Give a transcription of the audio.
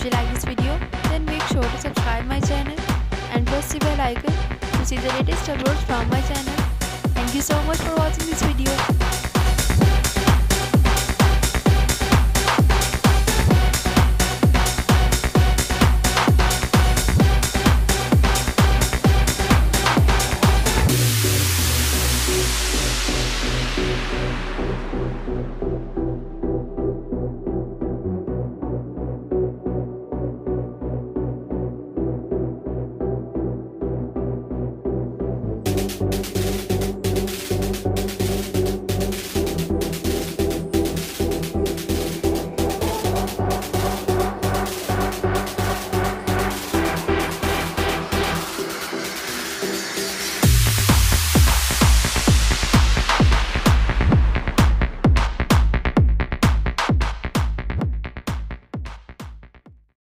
If you like this video, then make sure to subscribe my channel and press the bell icon to see the latest uploads from my channel. Thank you so much for watching this video.